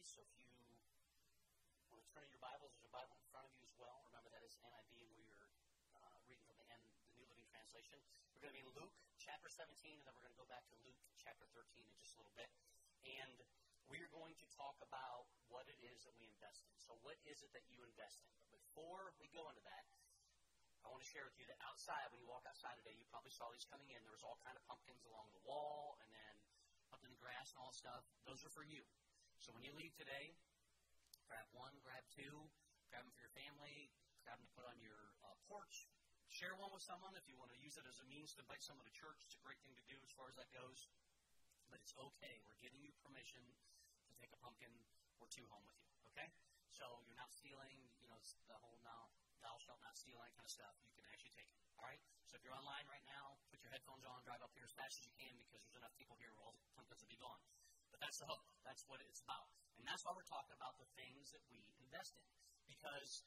So if you want to turn in your Bibles, there's a Bible in front of you as well. Remember that is NIV, and we are uh, reading from the, N, the New Living Translation. We're going to be in Luke chapter 17, and then we're going to go back to Luke chapter 13 in just a little bit. And we are going to talk about what it is that we invest in. So, what is it that you invest in? But before we go into that, I want to share with you that outside, when you walk outside today, you probably saw these coming in. There was all kind of pumpkins along the wall, and then up in the grass and all stuff. Those are for you. So when you leave today, grab one, grab two, grab them for your family, grab them to put on your uh, porch. Share one with someone if you want to use it as a means to invite someone to church. It's a great thing to do as far as that goes. But it's okay. We're giving you permission to take a pumpkin or two home with you. Okay? So you're not stealing, you know, the whole now thou shalt not steal, that kind of stuff. You can actually take it. All right? So if you're online right now, put your headphones on, drive up here as fast as you can because there's enough people here where all the pumpkins will be gone. That's the hope. That's what it's about. And that's why we're talking about the things that we invest in. Because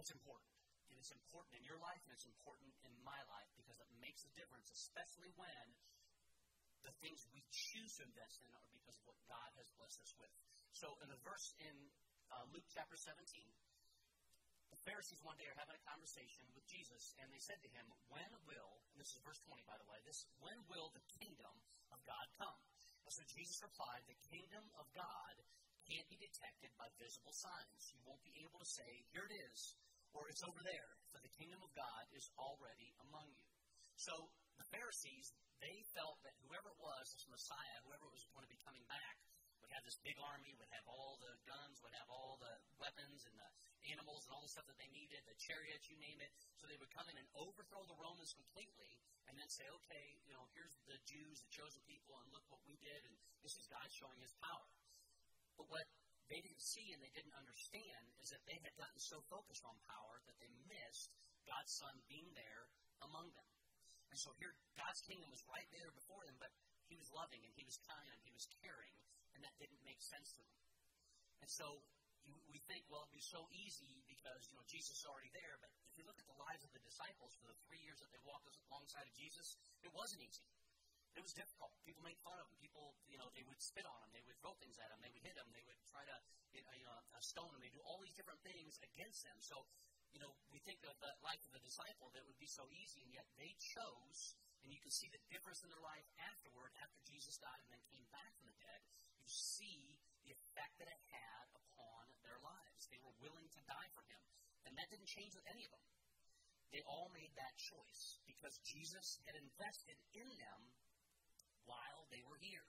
it's important. And it's important in your life and it's important in my life because it makes a difference, especially when the things we choose to invest in are because of what God has blessed us with. So in the verse in uh, Luke chapter 17, the Pharisees one day are having a conversation with Jesus, and they said to him, When will, and this is verse 20, by the way, this, when will the kingdom of God come? So Jesus replied, The kingdom of God can't be detected by visible signs. You won't be able to say, Here it is, or it's over there, for the kingdom of God is already among you. So the Pharisees, they felt that whoever it was, this Messiah, whoever was going to be coming back, would have this big army, would have all the guns, would have all the weapons and the animals and all the stuff that they needed, the chariots, you name it. So they would come in and overthrow the Romans completely and then say, okay, you know, here's the Jews, the chosen people, and look what we did, and this is God showing his power. But what they didn't see and they didn't understand is that they had gotten so focused on power that they missed God's Son being there among them. And so here, God's kingdom was right there before them, but he was loving and he was kind and he was caring, and that didn't make sense to them. And so you, we think, well, it'd be so easy because, you know, Jesus is already there. But if you look at the lives of the disciples for the three years that they walked alongside of Jesus, it wasn't easy. It was difficult. People made fun of them. People, you know, they would spit on them. They would throw things at them. They would hit them. They would try to, you know, uh, stone them. They do all these different things against them. So, you know, we think of the life of the disciple that would be so easy, and yet they chose, and you can see the difference in their life afterward, after Jesus died and then came back from the dead. You see the effect that it had upon. They were willing to die for him. And that didn't change with any of them. They all made that choice because Jesus had invested in them while they were here.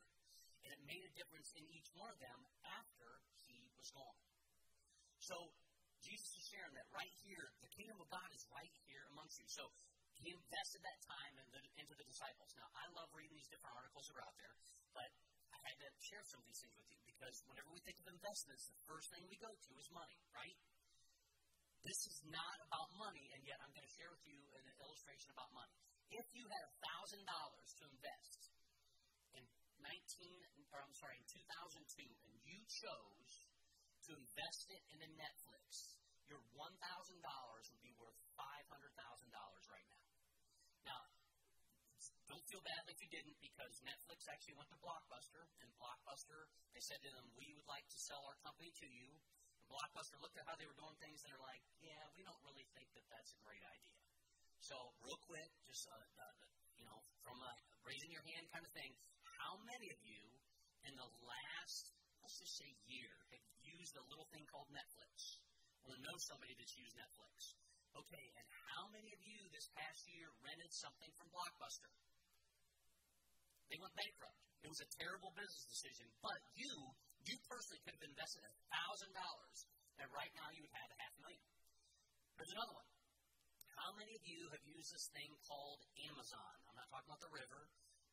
And it made a difference in each one of them after he was gone. So Jesus is sharing that right here, the kingdom of God is right here amongst you. So he invested that time into the disciples. Now, I love reading these different articles that are out there, but had to share some of these things with you because whenever we think of investments, the first thing we go to is money, right? This is not about money, and yet I'm going to share with you an illustration about money. If you had $1,000 to invest in 19, or I'm sorry, in 2002, and you chose to invest it into Netflix, your $1,000 would be worth $500,000 right now. Now, don't feel bad if you didn't because Netflix actually went to Blockbuster, and Blockbuster, they said to them, We would like to sell our company to you. And Blockbuster looked at how they were doing things and they're like, Yeah, we don't really think that that's a great idea. So, real quick, just, uh, uh, you know, from a raising your hand kind of thing, how many of you in the last, let's just say, year have used a little thing called Netflix? Or know somebody that's used Netflix? Okay, and how many of you this past year rented something from Blockbuster? They went bankrupt. It was a terrible business decision, but you, you personally could have invested a thousand dollars, and right now you would have a half million. There's another one. How many of you have used this thing called Amazon? I'm not talking about the river.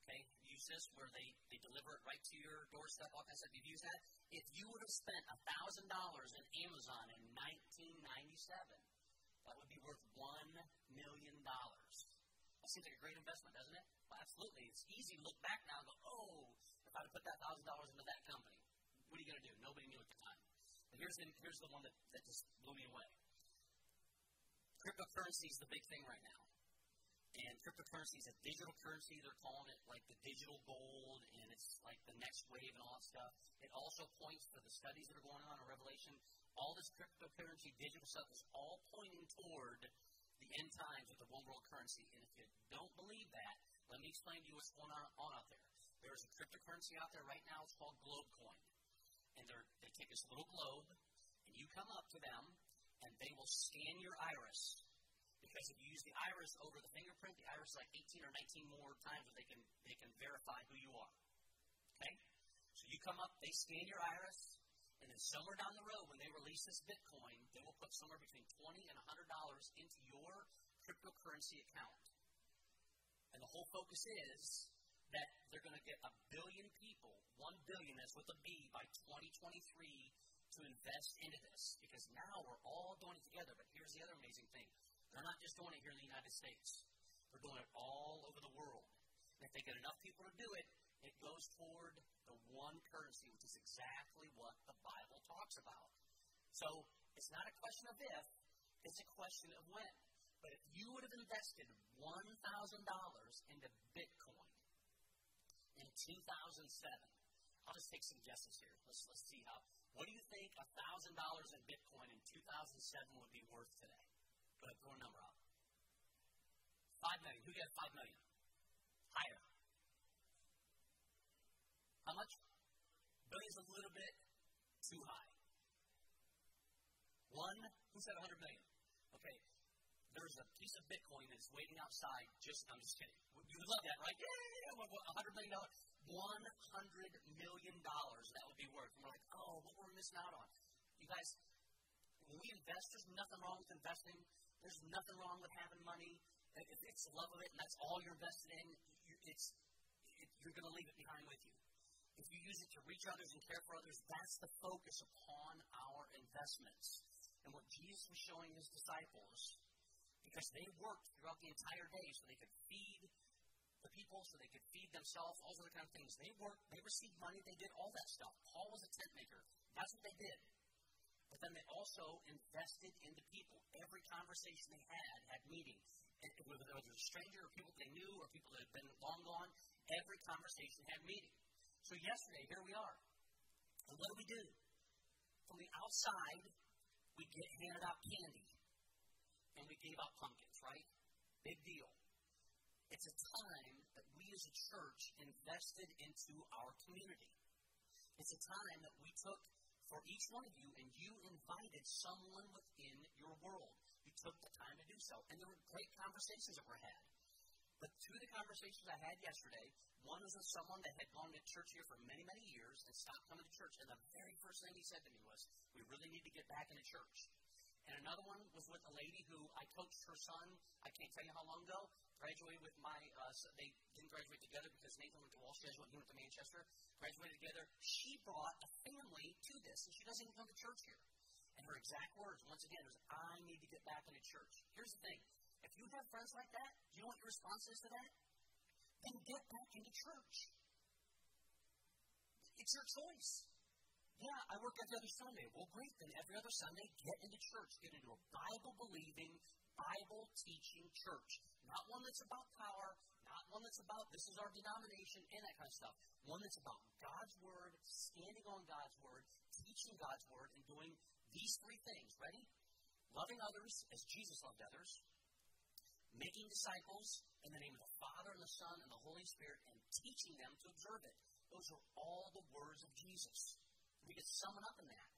Okay, use this where they, they deliver it right to your doorstep. Like I said, you've used that. If you would have spent a thousand dollars in Amazon in 1997, that would be worth one million dollars. That seems like a great investment, doesn't it? Well, absolutely. It's easy to look back now and go, oh, if I'd have put that thousand dollars into that company, what are you going to do? Nobody knew at the time. But here's the, here's the one that, that just blew me away. Cryptocurrency is the big thing right now. And cryptocurrency is a digital currency. They're calling it like the digital gold, and it's like the next wave and all that stuff. It also points to the studies that are going on in Revelation. All this cryptocurrency, digital stuff is all pointing toward the end times with the one world currency. And if you don't believe that, let me explain to you what's going on, on out there. There's a cryptocurrency out there right now. It's called Globecoin. And they take this little globe, and you come up to them, and they will scan your iris. Because if you use the iris over the fingerprint, the iris is like 18 or 19 more times that they can they can verify who you are. Okay? So you come up, they scan your iris, and then somewhere down the road, when they release this Bitcoin, they will put somewhere between 20 and $100 into your cryptocurrency account. And the whole focus is that they're going to get a billion people, one billion, that's with a B, by 2023 to invest into this. Because now we're all doing it together. But here's the other amazing thing they're not just doing it here in the United States, they're doing it all over the world. And if they get enough people to do it, it goes toward the one currency, which is exactly what the Bible talks about. So it's not a question of if, it's a question of when. But if you would have invested $1,000 into Bitcoin in 2007, I'll just take some guesses here. Let's, let's see how. What do you think $1,000 in Bitcoin in 2007 would be worth today? Go ahead, throw a number out. Five million. Who got five million? Higher. How much? Billion's a little bit too high. One, who said 100 million? Okay, there's a piece of Bitcoin that's waiting outside. Just, I'm just kidding. You would love that, right? Yeah, $100 million. $100 million that would be worth. And we're like, oh, what we're missing out on. You guys, when we invest, there's nothing wrong with investing. There's nothing wrong with having money. If it's the love of it and that's all you're invested in, it's, it, you're going to leave it behind with you. If you use it to reach others and care for others, that's the focus upon our investments. And what Jesus was showing his disciples, because they worked throughout the entire day so they could feed the people, so they could feed themselves, all those kind of things. They worked, they received money, they did all that stuff. Paul was a tent maker. That's what they did. But then they also invested into people. Every conversation they had had meaning. Whether it was a stranger or people they knew or people that had been long gone, every conversation had meaning. So yesterday, here we are. And what do we do? From the outside, we get handed out candy. And we gave out pumpkins, right? Big deal. It's a time that we as a church invested into our community. It's a time that we took for each one of you and you invited someone within your world. You took the time to do so. And there were great conversations that were had. But two of the conversations I had yesterday, one was with someone that had gone to church here for many, many years and stopped coming to church. And the very first thing he said to me was, We really need to get back into church. And another one was with a lady who I coached her son, I can't tell you how long ago, graduated with my, uh, so they didn't graduate together because Nathan went to Walsh Jesuit, he went to Manchester, graduated together. She brought a family to this, and she doesn't even come to church here. And her exact words, once again, was, I need to get back into church. Here's the thing if you have friends like that, do you know what your response is to that? Then get back into church. It's your choice. Yeah, I work every other Sunday. Well, great. Then every other Sunday, get into church. Get into a Bible believing, Bible teaching church. Not one that's about power, not one that's about this is our denomination and that kind of stuff. One that's about God's Word, standing on God's Word, teaching God's Word, and doing these three things. Ready? Loving others as Jesus loved others, making disciples in the name of the Father and the Son and the Holy Spirit, and teaching them to observe it. Those are all the words of Jesus. We could sum it up in that.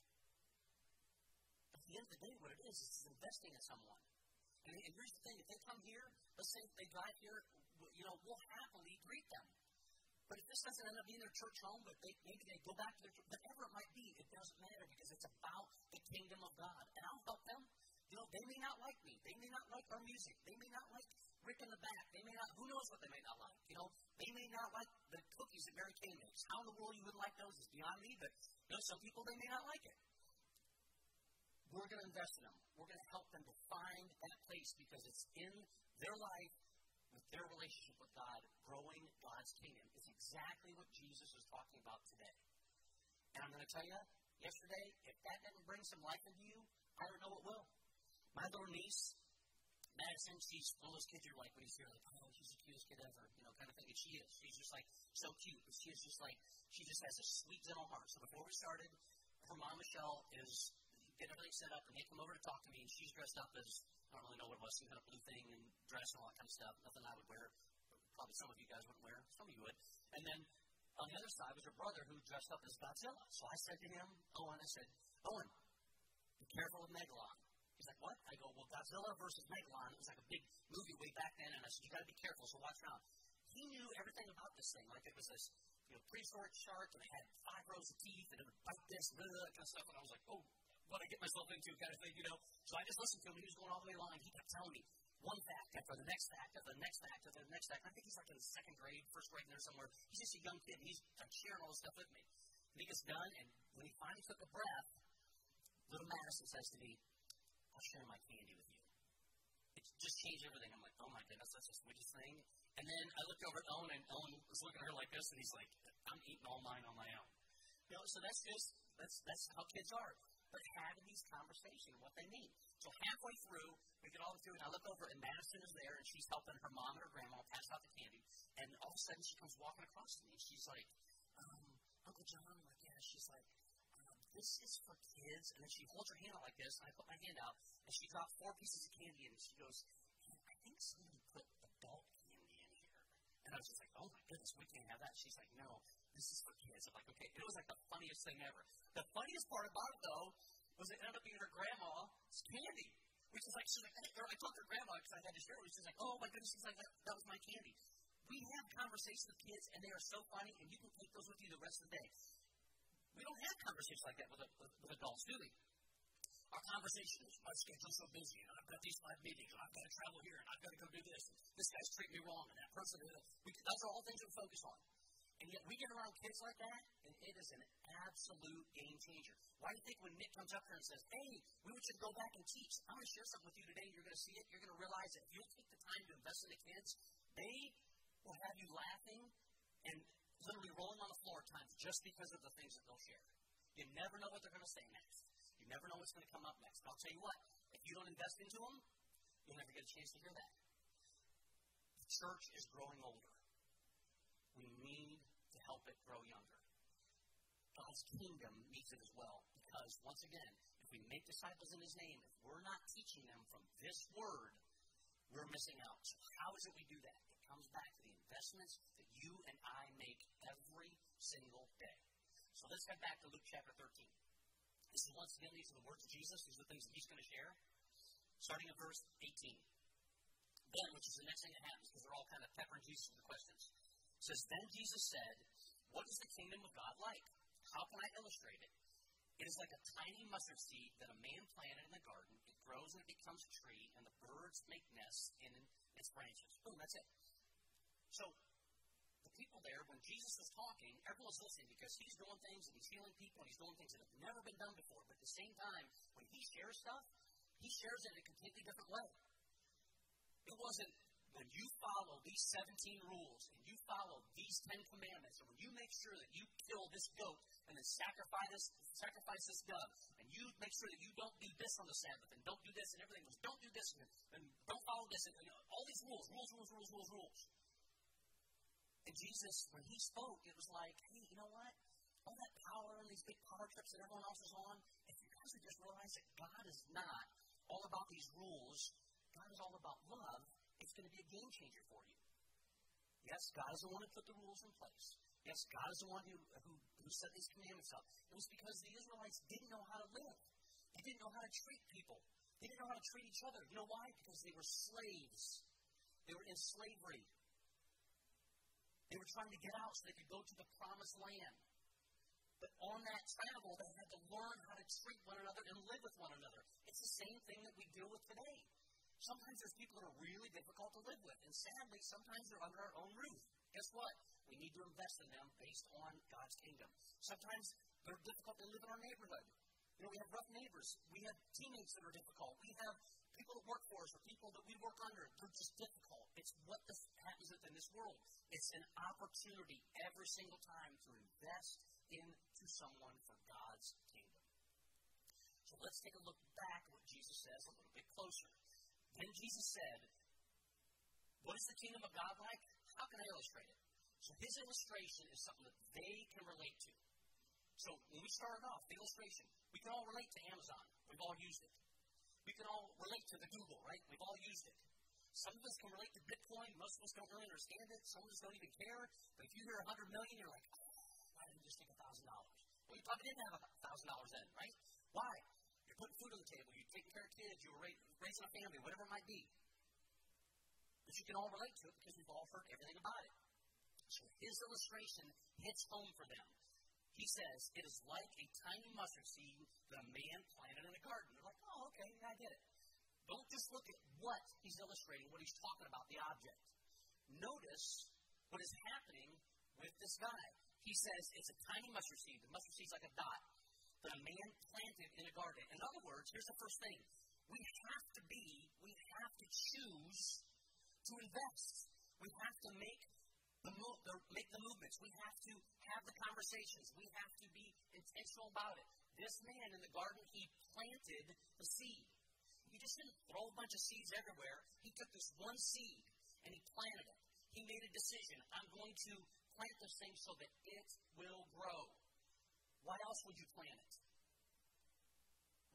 At the end of the day, what it is, is investing in someone. And, and here's the thing if they come here, let's say they drive here, you know, we'll happily greet them. But if this doesn't end up being their church home, but they, maybe they go back to their church, whatever it might be, it doesn't matter because it's about the kingdom of God. And I'll help them you know, they may not like me. They may not like our music. They may not like Rick in the back. They may not, who knows what they may not like. You know, they may not like the cookies that Mary Kay makes. How in the world you would like those is beyond me, but you know, some people, they may not like it. We're going to invest in them. We're going to help them to find that place because it's in their life with their relationship with God, growing God's kingdom. It's exactly what Jesus was talking about today. And I'm going to tell you, yesterday, if that didn't bring some life into you, I don't know what will. My little niece, Madison, she's one of those kids you're like, when you see her, like, oh, she's the cutest kid ever, you know, kind of thing. And she is. She's just like so cute. But she is just like, she just has a sweet, gentle heart. So before we started, her mom, Michelle, is getting everything set up, and they come over to talk to me, and she's dressed up as, I don't really know what it was, some kind of blue thing and dress and all that kind of stuff. Nothing I would wear. Probably some of you guys wouldn't wear. Some of you would. And then on the other side was her brother who dressed up as Godzilla. So I said to him, Owen, I said, Owen, be careful of Megalon. He's like, what? I go, well, Godzilla versus Megalon. It was like a big movie way back then, and I said, you got to be careful, so watch around. He knew everything about this thing. Like it was this, you know, prehistoric shark, and it had five rows of teeth, and it would bite this, blah, blah, kind of stuff. And I was like, oh, what I get myself into, kind of thing, you know. So I just listened to him. He was going all the way along. He kept telling me one fact after the next fact after the next fact after the next fact. I think he's like in second grade, first grade there somewhere. He's just a young kid. And he's like sharing all this stuff with me. And he gets done, and when he finally took a breath, little Madison says to me, I'll share my candy with you. It just changed everything. I'm like, oh my goodness, that's the sweetest thing. And then I looked over at Owen, and Owen was looking at her like this, and he's like, I'm eating all mine on my own. You know, so that's just, that's, that's how kids are. But having these conversations, what they mean. So halfway through, we get all through, and I look over, and Madison is there, and she's helping her mom and her grandma pass out the candy. And all of a sudden, she comes walking across to me, and she's like, um, Uncle John, I'm like, yeah. She's like, this is for kids. And then she holds her hand out like this, and I put my hand out, and she dropped four pieces of candy, and she goes, I think somebody put adult candy in here. And I was just like, oh my goodness, we can't have that. She's like, no, this is for kids. I'm like, okay. It was like the funniest thing ever. The funniest part about it, though, was it ended up being her grandma's candy. Which is like, she's like, I told her grandma because I had to share it. She's like, oh my goodness, she's like, that, that was my candy. We have conversations with kids, and they are so funny, and you can take those with you the rest of the day. We don't have conversations like that with, with, with adults, do we? Our conversation is, my schedule's so busy, and I've got these five meetings, and I've got to travel here, and I've got to go do this, and this guy's treating me wrong, and that person, we, those are all things we focus on. And yet we get around kids like that, and it is an absolute game changer. Why do you think when Nick comes up here and says, hey, we should go back and teach, I'm going to share something with you today, you're going to see it, you're going to realize that if you'll take the time to invest in the kids, they will have you laughing and literally rolling on the floor at times just because of the things that they'll share. You never know what they're going to say next. You never know what's going to come up next. And I'll tell you what, if you don't invest into them, you'll never get a chance to hear that. The church is growing older. We need to help it grow younger. God's kingdom needs it as well. Because, once again, if we make disciples in His name, if we're not teaching them from this word, we're missing out. So, how is it we do that? It comes back to the investments that you and I make every single day. So let's head back to Luke chapter 13. This is once again, these are the words of Jesus. These are the things that he's going to share. Starting at verse 18. Then, which is the next thing that happens, because they're all kind of peppering Jesus with the questions. It says, Then Jesus said, What is the kingdom of God like? How can I illustrate it? It is like a tiny mustard seed that a man planted in the garden. It grows and it becomes a tree, and the birds make nests in its branches. Boom, that's it. So the people there, when Jesus is talking, everyone's listening because he's doing things and he's healing people and he's doing things that have never been done before. But at the same time, when he shares stuff, he shares it in a completely different way. It wasn't when you follow these 17 rules and you follow these 10 commandments, and when you make sure that you kill this goat and then sacrifice this, sacrifice this dove, and you make sure that you don't do this on the Sabbath and don't do this and everything was don't do this and, and don't follow this and, and all these rules, rules, rules, rules, rules, rules. And Jesus, when he spoke, it was like, hey, you know what? All that power and these big power trips that everyone else is on, if you guys would just realize that God is not all about these rules, God is all about love, it's going to be a game changer for you. Yes, God is the one who put the rules in place. Yes, God is the one who, who, who set these commandments up. It was because the Israelites didn't know how to live. They didn't know how to treat people. They didn't know how to treat each other. You know why? Because they were slaves. They were in slavery. They were trying to get out so they could go to the promised land. But on that travel, they had to learn how to treat one another and live with one another. It's the same thing that we deal with today. Sometimes there's people that are really difficult to live with, and sadly, sometimes they're under our own roof. Guess what? We need to invest in them based on God's kingdom. Sometimes they're difficult to live in our neighborhood. You know, we have rough neighbors. We have teammates that are difficult. We have people that work for us or people that we work under. They're just difficult. It's what this happens in this world. It's an opportunity every single time to invest into someone for God's kingdom. So let's take a look back at what Jesus says a little bit closer. Then Jesus said, What is the kingdom of God like? How can I illustrate it? So his illustration is something that they can relate to. So when we started off, the illustration, we can all relate to Amazon. We've all used it. We can all relate to the Google, right? We've all used it. Some of us can relate to Bitcoin. Most of us don't really understand it. Some of us don't even care. But if you hear hundred million, you're like, oh, why didn't you just take a thousand dollars? Well, you probably didn't have a thousand dollars then, right? Why? You're putting food on the table. You're taking care of kids. You're raising a family, whatever it might be. But you can all relate to it because we've all heard everything about it. So his illustration hits home for them. He says, it is like a tiny mustard seed that a man planted in a garden. They're like, oh, okay, I get it. Don't just look at what he's illustrating, what he's talking about, the object. Notice what is happening with this guy. He says it's a tiny mustard seed. The mustard seed's like a dot that a man planted in a garden. In other words, here's the first thing. We have to be, we have to choose to invest. We have to make the, move, the, make the movements. We have to have the conversations. We have to be intentional about it. This man in the garden, he planted the seed. He just didn't throw a bunch of seeds everywhere. He took this one seed and he planted it. He made a decision. I'm going to plant this thing so that it will grow. Why else would you plant it?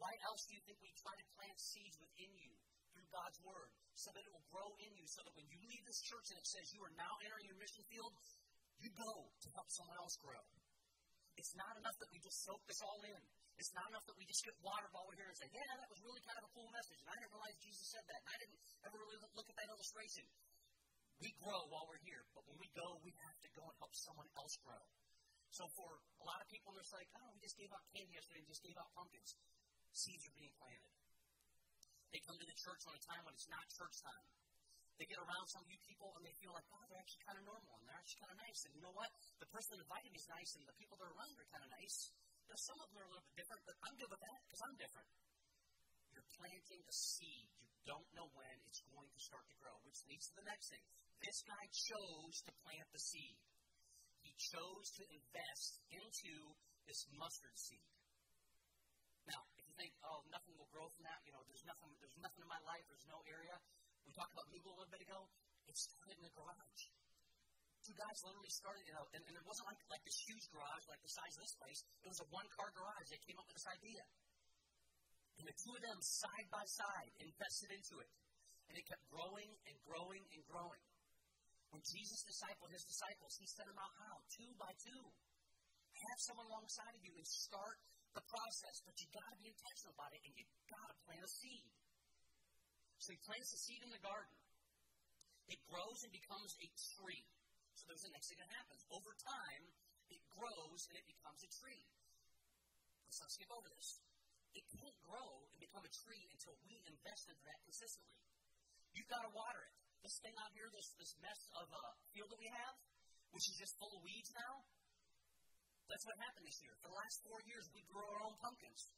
Why else do you think we try to plant seeds within you through God's Word so that it will grow in you, so that when you leave this church and it says you are now entering your mission field, you go to help someone else grow. It's not enough that we just soak this all in. It's not enough that we just get watered while we're here and say, yeah, that was really kind of a cool message. And I didn't realize Jesus said that. And I didn't ever really look at that illustration. We grow while we're here, but when we go, we have to go and help someone else grow. So for a lot of people, they're like, oh, we just gave out candy yesterday and just gave out pumpkins. Seeds are being planted. They come to the church on a time when it's not church time. They get around some you people and they feel like, oh, they're actually kind of normal and they're actually kind of nice. And you know what? The person that invited me is nice and the people that are around are kind of nice. You know, some of them are a little bit different, but I'm good with that because I'm different. You're planting a seed. You don't know when it's going to start to grow, which leads to the next thing. This guy chose to plant the seed. He chose to invest into this mustard seed. Think, oh, nothing will grow from that, you know, there's nothing, there's nothing in my life, there's no area, we talked about Google a little bit ago. It started in the garage. Two guys literally started, you know, and, and it wasn't like, like this huge garage, like the size of this place. It was a one car garage. They came up with this idea. And the two of them, side by side, invested into it. And it kept growing and growing and growing. When Jesus discipled his disciples, he sent them out how? Two by two. Have someone alongside of you and start the process, but you got to be intentional about it and you got to plant a seed. So he plants a seed in the garden. It grows and becomes a tree. So there's the next thing that happens. Over time, it grows and it becomes a tree. Let's not skip over this. It can't grow and become a tree until we invest into that consistently. You've got to water it. This thing out here, this, this mess of a field that we have, which is just full of weeds now, that's what happened this year. For the last four years, we grew our own pumpkins.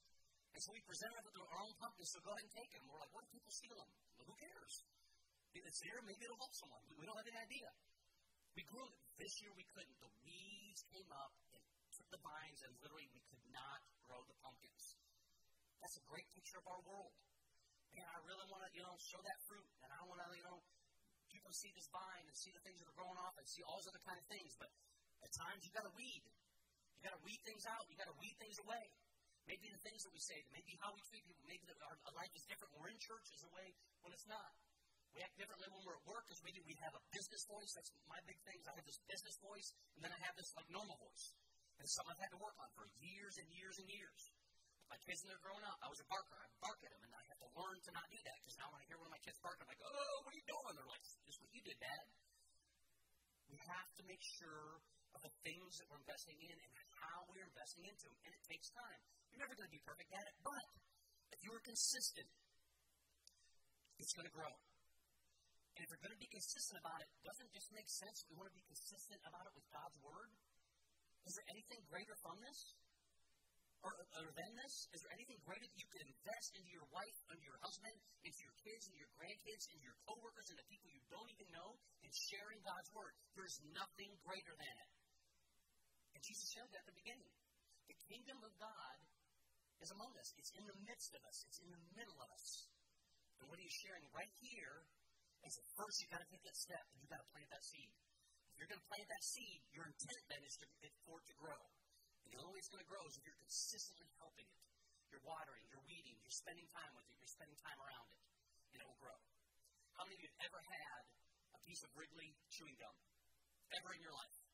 And so we presented with our own pumpkins, so go ahead and take them. We're like, what if people steal them? Well, who cares? If it's there, maybe it'll help someone. We, we don't have any idea. We grew it. This year we couldn't. The weeds came up and took the vines, and literally we could not grow the pumpkins. That's a great picture of our world. Man, I really want to, you know, show that fruit, and I want to, you know, people see this vine and see the things that are growing off and see all those other kind of things. But at times you've got to weed. You got to weed things out. You got to weed things away. Maybe the things that we say, maybe how we treat people, maybe our, life is different we're in church is a way when it's not. We act differently when we're at work because maybe we have a business voice. That's my big thing. I have this business voice, and then I have this like normal voice. And it's something I've had to work on for years and years and years. My kids when they're growing up, I was a barker. I bark at them, and I have to learn to not do that because now when I hear one of my kids bark, I'm like, oh, what are you doing? They're like, just what you did, Dad. We have to make sure of the things that we're investing in and how we're investing into them. And it takes time. You're never going to be perfect at it, but if you're consistent, it's going to grow. And if you're going to be consistent about it, doesn't it just make sense we want to be consistent about it with God's Word? Is there anything greater from this? Or, or than this? Is there anything greater that you can invest into your wife, into your husband, into your kids, into your grandkids, into your coworkers, into people you don't even know, in sharing God's Word? There's nothing greater than it. And Jesus said that at the beginning. The kingdom of God is among us. It's in the midst of us. It's in the middle of us. And what he's sharing right here is that first you've got to take that step and you've got to plant that seed. If you're going to plant that seed, your intent then is to, for it to grow. And the only way it's going to grow is if you're consistently helping it. You're watering, you're weeding, you're spending time with it, you're spending time around it, and it will grow. How many of you have ever had a piece of Wrigley chewing gum? Ever in your life?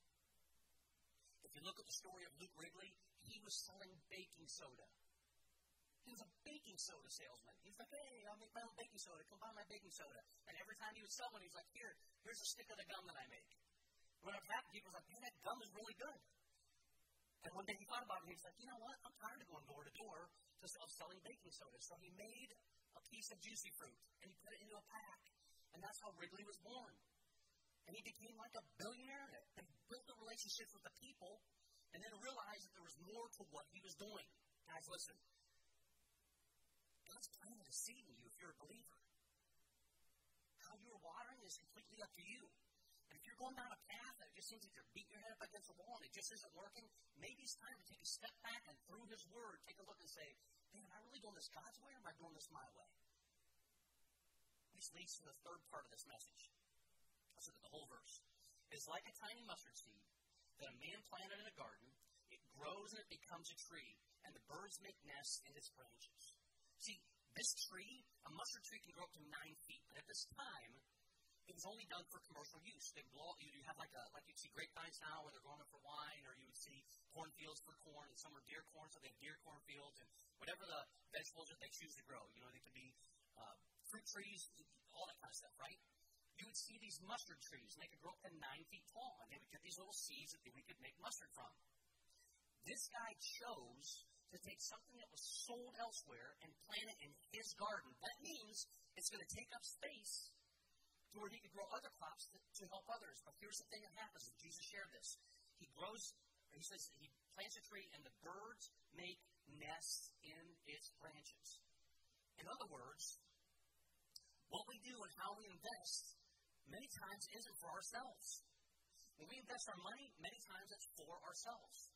You look at the story of Luke Wrigley, he was selling baking soda. He was a baking soda salesman. He was like, hey, I'll make my own baking soda. Come buy my baking soda. And every time he would sell one, he was like, here, here's a stick of the gum that I make. And what happened, people was like, man, that gum is really good. And one day he thought about it, and he was like, you know what? I'm tired of going door to door to sell selling baking soda. So he made a piece of juicy fruit, and he put it into a pack. And that's how Wrigley was born. And he became like a billionaire and built the relationships with the people, and then realized that there was more to what he was doing. Guys, listen. God's planted a seed in you if you're a believer. How you're watering is completely up to you. And if you're going down a path that just seems like you're beating your head up against a wall and it just isn't working, maybe it's time to take a step back and through His Word, take a look and say, man, am I really doing this God's way or am I doing this my way? This leads to the third part of this message. Let's look at the whole verse. It's like a tiny mustard seed that a man planted in a garden. It grows and it becomes a tree, and the birds make nests in its branches. See, this tree, a mustard tree can grow up to nine feet, but at this time, it was only done for commercial use. They blow, you have like a like you'd see grapevines now where they're growing up for wine, or you would see cornfields for corn, and some are deer corn, so they have deer cornfields, and whatever the vegetables that they choose to grow. You know, they could be uh, fruit trees, all that kind of stuff, right? You would see these mustard trees, and they could grow up to nine feet tall, and they would get these little seeds that we could make mustard from. This guy chose to take something that was sold elsewhere and plant it in his garden. That means it's going to take up space to where he could grow other crops to, to help others. But here's the thing that happens, and Jesus shared this. He grows, he says he plants a tree, and the birds make nests in its branches. In other words, what we do and how we invest many times isn't for ourselves. When we invest our money, many times it's for ourselves.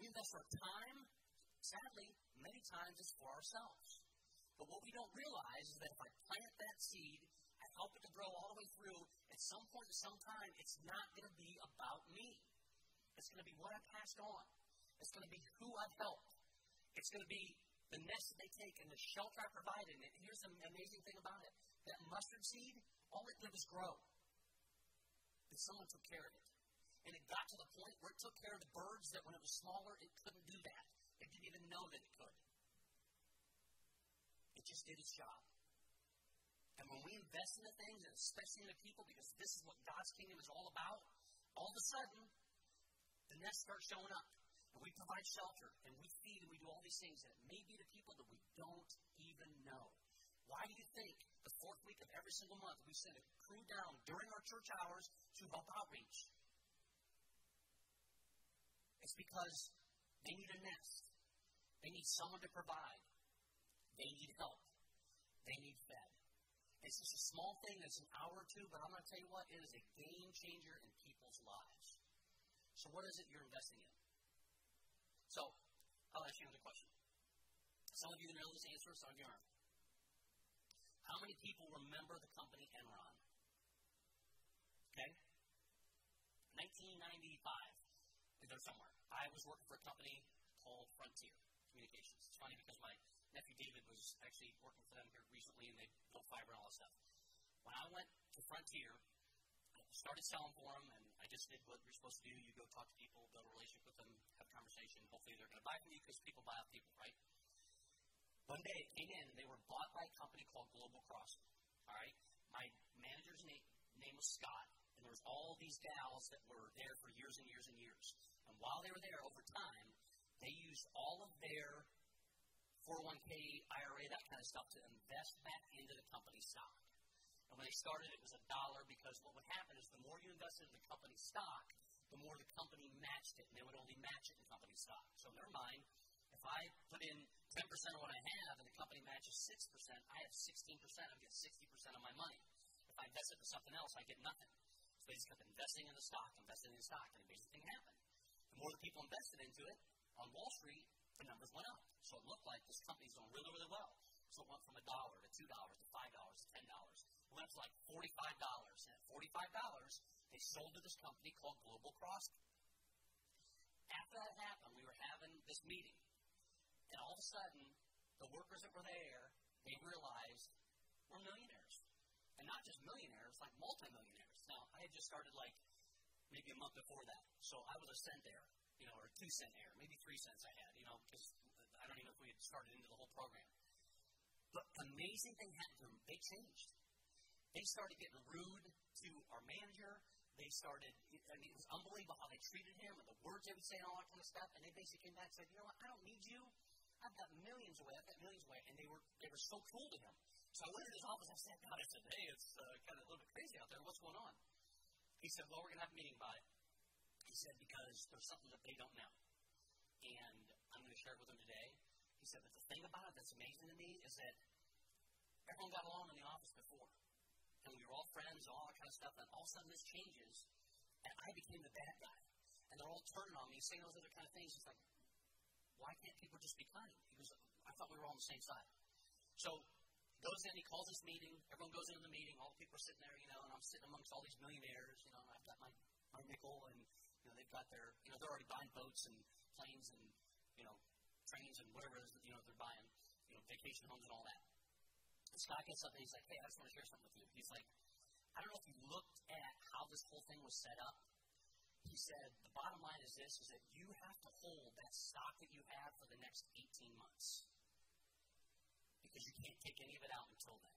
We invest our time, sadly, many times it's for ourselves. But what we don't realize is that if I plant that seed, I help it to grow all the way through, at some point at some time, it's not going to be about me. It's going to be what I passed on. It's going to be who I've helped. It's going to be the nest that they take and the shelter I provided. And here's the amazing thing about it that mustard seed, all it did was grow. And someone took care of it. And it got to the point where it took care of the birds that when it was smaller, it couldn't do that. It didn't even know that it could. It just did its job. And when we invest in the things, and especially in the people, because this is what God's kingdom is all about, all of a sudden, the nest starts showing up. And we provide shelter, and we feed, and we do all these things, and it may be to people that we don't even know. Why do you think the fourth week of every single month we send a crew down during our church hours to help outreach? It's because they need a nest. They need someone to provide. They need help. They need fed. It's just a small thing that's an hour or two, but I'm going to tell you what, it is a game changer in people's lives. So, what is it you're investing in? So, I'll ask you another question. Some of you know this answer, some of you aren't. How many people remember the company Enron? Okay? 1995 there somewhere. I was working for a company called Frontier Communications. It's funny because my nephew David was actually working for them here recently, and they built fiber and all that stuff. When I went to Frontier, I started selling for them, and I just did what you're supposed to do. You go talk to people, build a relationship with them, conversation. Hopefully, they're going to buy from you because people buy off people, right? One day it came in, they were bought by a company called Global Crossing. All right, my manager's name name was Scott, and there was all these gals that were there for years and years and years. And while they were there, over time, they used all of their 401k, IRA, that kind of stuff to invest back into the company stock. And when they started, it was a dollar because what would happen is the more you invested in the company stock, the more the company matched it, and they would only match it in company stock. So in their mind, if I put in 10% of what I have and the company matches 6%, I have 16%, I get 60% of my money. If I invest it in something else, I get nothing. So they just kept investing in the stock, investing in the stock, and the amazing thing happened. The more the people invested into it on Wall Street, the numbers went up. So it looked like this company's doing really, really well. So it went from a dollar to two dollars to five dollars to ten dollars. It went to like forty-five dollars. And at forty-five dollars, they sold to this company called Global Crossing. After that happened, we were having this meeting, and all of a sudden, the workers that were there, they realized we're millionaires, and not just millionaires, like multimillionaires. Now, I had just started like maybe a month before that, so I was a cent heir, you know, or a two cent heir, maybe three cents I had, you know, because I don't even know if we had started into the whole program. But amazing thing happened to them. They changed. They started getting rude to our manager. They started, I mean, it was unbelievable how they treated him and the words they would say and all that kind of stuff. And they basically came back and said, you know what, I don't need you. I've got millions away. I've got millions away. And they were, they were so cool to him. So I went into his office. I said, God, I said, hey, it's uh, kind of a little bit crazy out there. What's going on? He said, well, we're going to have a meeting about it. He said, because there's something that they don't know. And I'm going to share it with them today. He said, but the thing about it that's amazing to me is that everyone got along in the office before and we were all friends and all that kind of stuff. And all of a sudden, this changes, and I became the bad guy. And they're all turning on me, saying those other kind of things. It's like, why can't people just be kind? He goes, I thought we were all on the same side. So goes in, he calls this meeting. Everyone goes into the meeting. All the people are sitting there, you know, and I'm sitting amongst all these millionaires. You know, and I've got my, my nickel, and you know, they've got their, you know, they're already buying boats and planes and you know, trains and whatever it is that you know they're buying, you know, vacation homes and all that. Scott gets up and he's like, hey, I just want to share something with you. He's like, I don't know if you looked at how this whole thing was set up. He said, the bottom line is this, is that you have to hold that stock that you have for the next 18 months. Because you can't take any of it out until then.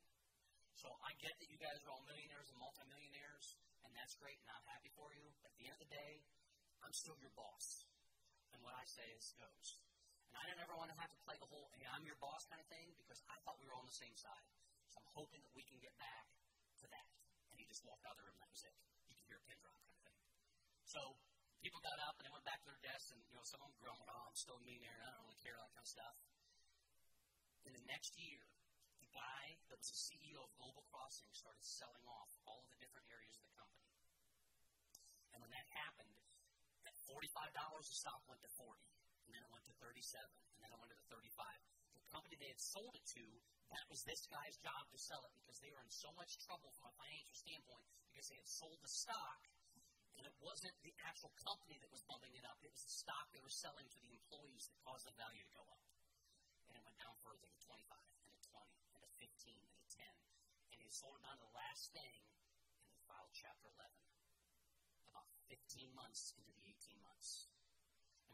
So I get that you guys are all millionaires and multimillionaires, and that's great, and I'm happy for you. But at the end of the day, I'm still your boss. And what I say is goes. And I didn't ever want to have to play the whole, hey, I'm your boss kind of thing because I thought we were on the same side. So I'm hoping that we can get back to that. And he just walked out of the room and that was it. You can hear a pin drop kind of thing. So people got up and they went back to their desks and, you know, some of them grumbled, oh, I'm still a millionaire and I don't really care, that kind of stuff. In the next year, the guy that was the CEO of Global Crossing started selling off all of the different areas of the company. And when that happened, at $45 a stock went to 40 and then it went to 37, and then it went to 35. The company they had sold it to, that was this guy's job to sell it because they were in so much trouble from a financial standpoint because they had sold the stock, and it wasn't the actual company that was bumping it up, it was the stock they were selling to the employees that caused the value to go up. And it went down further to 25, and to 20, and to 15, and to 10. And they sold it down to the last thing, and they filed Chapter 11 about 15 months into the 18 months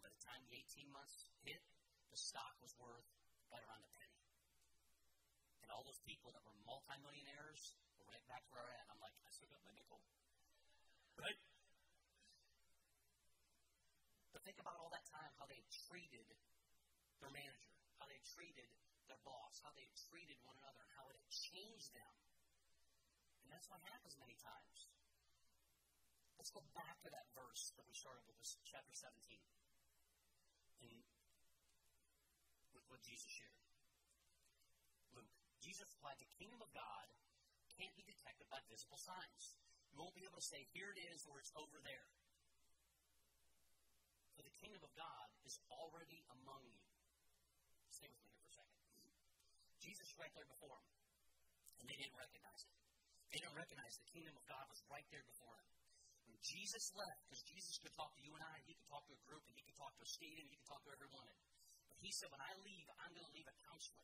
by the time the 18 months hit, the stock was worth right around a penny. And all those people that were multimillionaires were right back where we're at. I'm like, I still got my nickel. Right? But think about all that time, how they treated their manager, how they treated their boss, how they treated one another, and how it changed them. And that's what happens many times. Let's go back to that verse that we started with, chapter 17 in with what Jesus shared. Luke, Jesus replied, The kingdom of God can't be detected by visible signs. You won't be able to say, here it is, or it's over there. For the kingdom of God is already among you. Stay with me here for a second. Jesus right there before them, and they didn't recognize it. They didn't recognize the kingdom of God was right there before them. When Jesus left, because Jesus could talk to you and I, and he could talk to a group, and he could talk to a state, and he could talk to everyone. But he said, when I leave, I'm going to leave a counselor.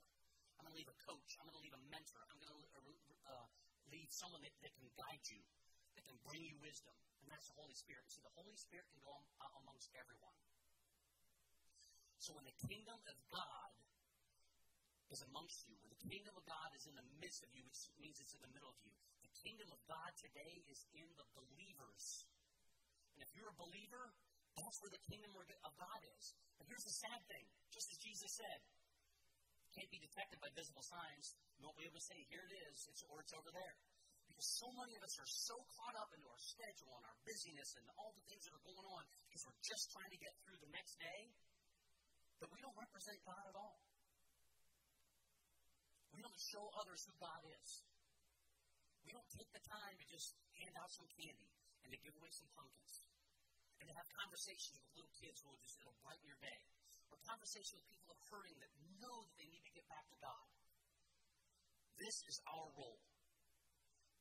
I'm going to leave a coach. I'm going to leave a mentor. I'm going to uh, uh, leave someone that, that can guide you, that can bring you wisdom. And that's the Holy Spirit. See, the Holy Spirit can go uh, amongst everyone. So when the kingdom of God is amongst you, when the kingdom of God is in the midst of you, which means it's in the middle of you, kingdom of God today is in the believers. And if you're a believer, that's where the kingdom of God is. But here's the sad thing just as Jesus said, can't be detected by visible signs. You won't be able to say, here it is, it's, or it's over there. Because so many of us are so caught up into our schedule and our busyness and all the things that are going on because we're just trying to get through the next day that we don't represent God at all. We don't show others who God is. We don't take the time to just hand out some candy and to give away some pumpkins and to have conversations with little kids who will just, it'll brighten your day. Or conversations with people that are hurting that know that they need to get back to God. this is our role.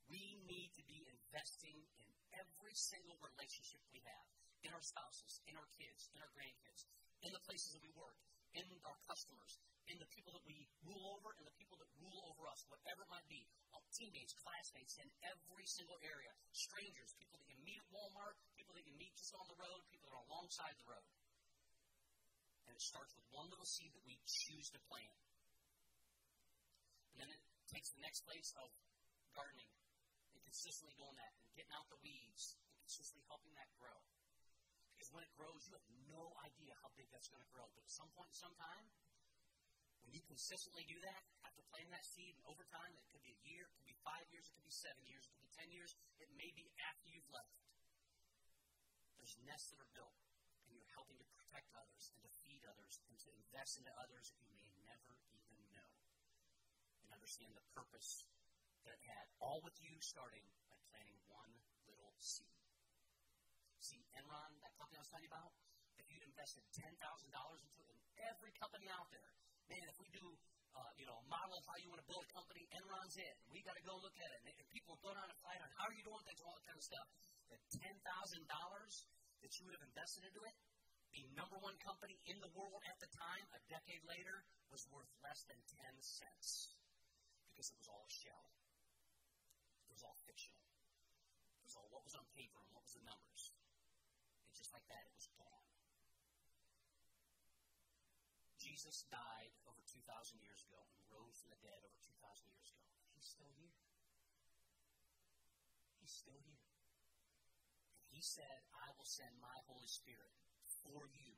We need to be investing in every single relationship we have in our spouses, in our kids, in our grandkids, in the places that we work, in our customers, in the people that we rule over, and the people that rule over us, whatever it might be. Teammates, classmates, in every single area. Strangers, people that you meet at Walmart, people that you meet just on the road, people that are alongside the road. And it starts with one little seed that we choose to plant. And then it takes the next place of gardening and consistently doing that and getting out the weeds and consistently helping that grow. Because when it grows, you have no idea how big that's going to grow. But at some point in some time, when you consistently do that, after planting that seed, and over time, it could be a year, it could be five years, it could be seven years, it could be ten years, it may be after you've left. There's nests that are built, and you're helping to protect others, and to feed others, and to invest into others that you may never even know. And understand the purpose that it had, all with you starting by planting one little seed. See, Enron, that company I was telling you about, if you'd invested $10,000 into it, in every company out there, man, if we do, uh, you know, a model of how you want to build a company, Enron's it. We got to go look at it. And people go down and fight on how are you doing things, all that kind of stuff. The ten thousand dollars that you would have invested into it, the number one company in the world at the time, a decade later, was worth less than ten cents because it was all a shell. It was all fictional. It was all what was on paper and what was the numbers. Just like that, it was gone. Jesus died over 2,000 years ago and rose from the dead over 2,000 years ago. He's still here. He's still here. And he said, I will send my Holy Spirit for you,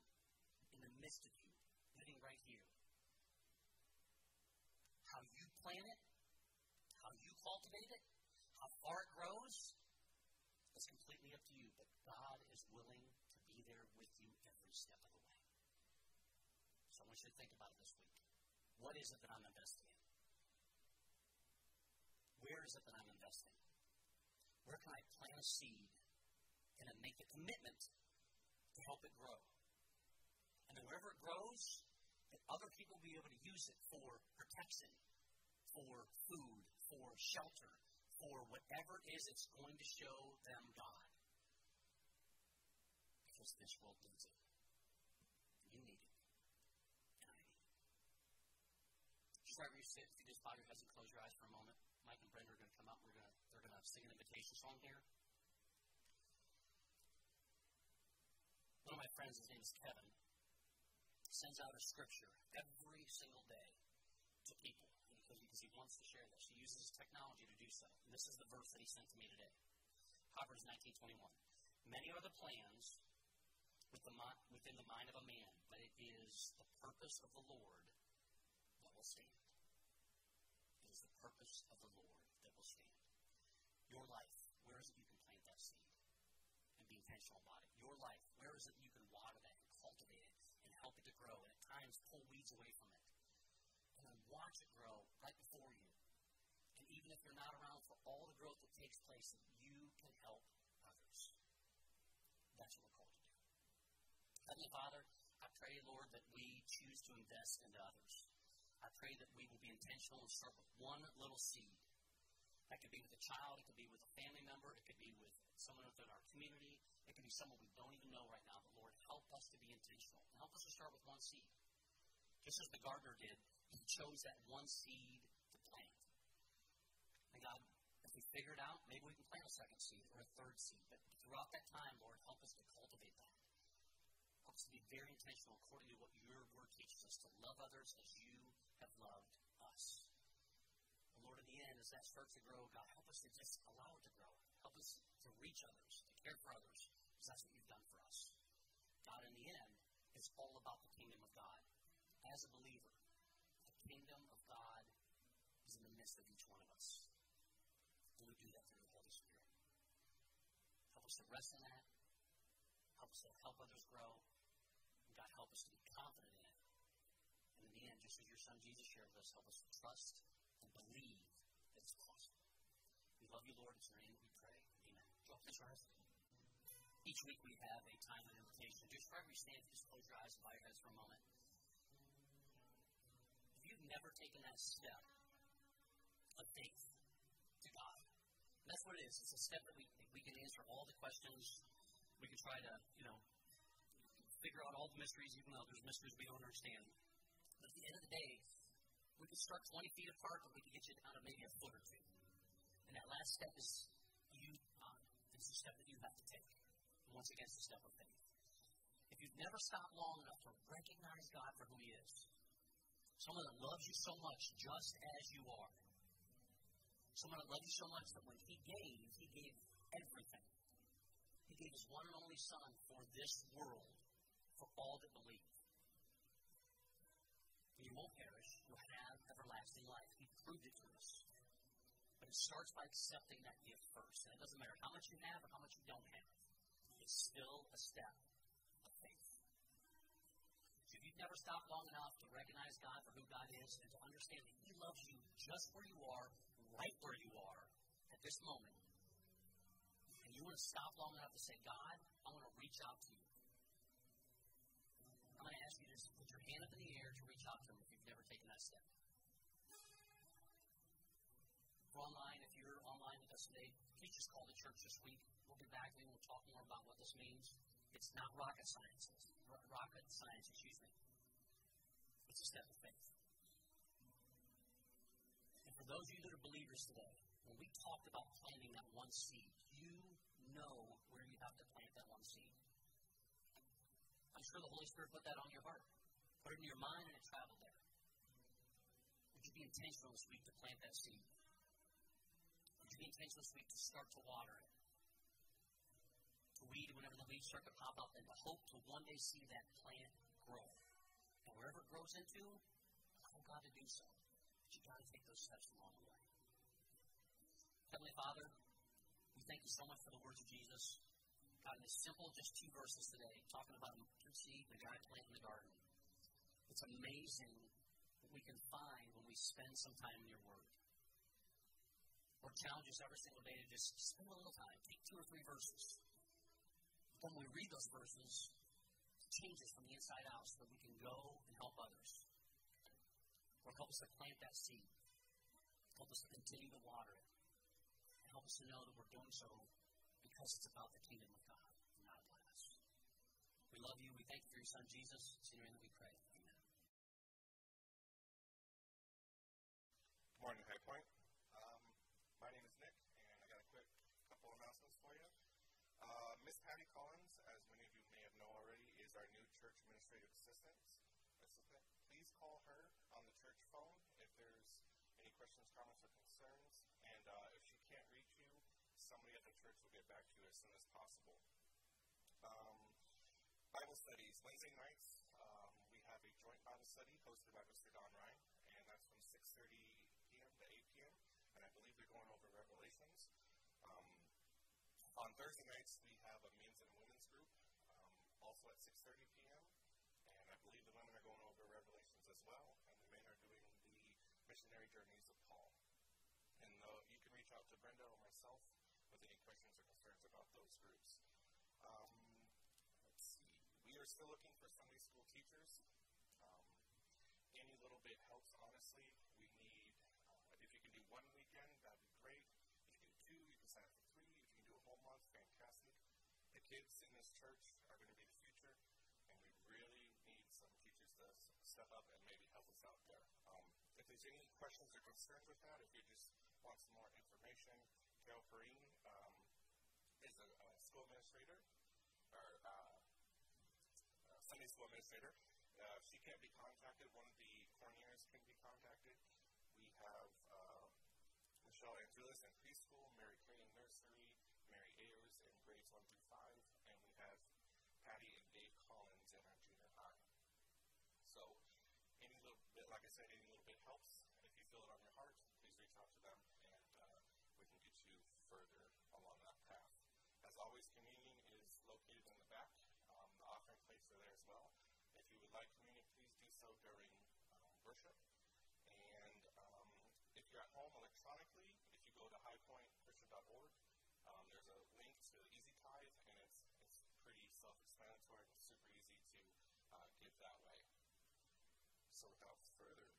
in the midst of you, living right here. How you plant it, how you cultivate it, how far it grows, is completely up to you. But God is willing to be there with you every step of the way want you to think about it this week. What is it that I'm investing in? Where is it that I'm investing? Where can I plant a seed and then make a commitment to help it grow? And then wherever it grows, that other people will be able to use it for protection, for food, for shelter, for whatever it is it's going to show them God. Because this world needs it. You need it. Right where you sit, if you just bow your heads and close your eyes for a moment, Mike and Brenda are going to come up. We're going to, they're going to sing an invitation song here. One of my friends, his name is Kevin, sends out a scripture every single day to people because, because he wants to share this. He uses technology to do so. And this is the verse that he sent to me today. Proverbs 19:21. Many are the plans with the, within the mind of a man, but it is the purpose of the Lord that will stand purpose of the Lord that will stand. Your life, where is it you can plant that seed and be intentional about it? Your life, where is it you can water that and cultivate it and help it to grow and at times pull weeds away from it? And then watch it grow right before you. And even if you're not around for all the growth that takes place, you can help others. That's what we're called to do. Heavenly Father, I pray, Lord, that we choose to invest into others. I pray that we will be intentional and start with one little seed. That could be with a child, it could be with a family member, it could be with someone within our community, it could be someone we don't even know right now. But Lord, help us to be intentional. And help us to start with one seed. Just as the gardener did, he chose that one seed to plant. And God, if we figure it out, maybe we can plant a second seed or a third seed. But throughout that time, Lord, help us to cultivate that. Help us to be very intentional according to what your word teaches us to love others as you have loved us. And Lord, in the end, as that starts to grow, God, help us to just allow it to grow. Help us to reach others, to care for others, because that's what you've done for us. God, in the end, it's all about the kingdom of God. As a believer, the kingdom of God is in the midst of each one of us. And we do that through the Holy Spirit. Help us to rest in that. Help us to help others grow. And God, help us to be confident in it in the end, just as your son Jesus shared with us, help us to trust and believe that it's possible. We love you, Lord. It's your name we pray. Amen. Go please rise. Each week we have a time of invitation. Just wherever you stand, just close your eyes and bow your heads for a moment. If you've never taken that step of faith to God. That's what it is. It's a step that we, we can answer all the questions. We can try to, you know, figure out all the mysteries, even though there's mysteries we don't understand. But at the end of the day, we can start 20 feet apart, but we can get you down to maybe a foot or two. And that last step is you, uh, it's the step that you have to take. And once again, it's the step of faith. If you've never stopped long enough to recognize God for who He is, someone that loves you so much just as you are, someone that loves you so much that when He gave, He gave everything. He gave His one and only Son for this world, for all that believe. You won't perish, you'll have everlasting life. He proved it to us. But it starts by accepting that gift first. And it doesn't matter how much you have or how much you don't have, it's still a step of faith. So if you've never stopped long enough to recognize God for who God is and to understand that He loves you just where you are, right where you are, at this moment, and you want to stop long enough to say, God, I want to reach out to you. I'm going to ask you to just put your hand up in the air to Him if you've never taken that step. If online, if you're online with us today, please just call the church this week. We'll be back and we'll talk more about what this means. It's not rocket science. rocket science, excuse me. It's a step of faith. And for those of you that are believers today, when we talked about planting that one seed, you know where you have to plant that one seed. I'm sure the Holy Spirit put that on your heart. Put it in your mind and it traveled there. Would you be intentional this week to plant that seed? Would you be intentional this week to start to water it? To weed whenever the leaves start to pop up and to hope to one day see that plant grow. And wherever it grows into, allow God to do so. But you've got to take those steps along the way. Heavenly Father, we thank you so much for the words of Jesus. God, in this simple, just two verses today, talking about mustard seed a guy planting the garden. It's amazing what we can find when we spend some time in your word. Or challenges every single day to just spend a little time, take two or three verses. When we read those verses, change us from the inside out so that we can go and help others. Or help us to plant that seed. Help us to continue to water it. And help us to know that we're doing so because it's about the kingdom of God, not of us. We love you. We thank you for your son, Jesus. It's in your name that we pray. Amen. Good morning, High Point. Um, my name is Nick, and I got a quick couple announcements for you. Uh, Miss Patty Collins, as many of you may have known already, is our new church administrative assistant. assistant. Please call her on the church phone if there's any questions, comments, or concerns. And uh, if she can't reach you, somebody at the church will get back to you as soon as possible. Um, Bible studies, Wednesday nights, um, we have a joint Bible study hosted by Mr. Don Ryan, and that's from 6.30 p.m. to 8 p.m., and I believe they're going over Revelations. Um, on Thursday nights, we have a men's and women's group, um, also at 6.30 p.m., and I believe the women are going over Revelations well, and the men are doing the missionary journeys of Paul. And uh, you can reach out to Brenda or myself with any questions or concerns about those groups. Um, let's see. We are still looking for Sunday school teachers. Um, any little bit helps, honestly. We need, uh, if you can do one weekend, that'd be great. If you can do two, you can sign up for three. If you can do a whole month, fantastic. The kids in this church are going to be the future, and we really need some teachers to step up and maybe help us out there. Um, if there's any questions or concerns with that, if you just want some more information, Carol Perrine um, is a, a, school administrator, or uh, Sunday school administrator. Uh, she can't be contacted. One of the Corniers can be contacted. We have uh, Michelle Andrews in preschool, Mary Kay in nursery, Mary Ayers in grades 1 through 5, and we have Patty and Dave Collins in our junior high. So, any little bit, like I said, helps. If you feel it on your heart, please reach out to them, and uh, we can get you further along that path. As always, communion is located in the back. Um, the offering plates are there as well. If you would like communion, please do so during um, worship. And um, if you're at home electronically, if you go to highpointchristian.org, um, there's a link to Easy Tithe, and it's, it's pretty self-explanatory. It's super easy to uh, give that way. So without further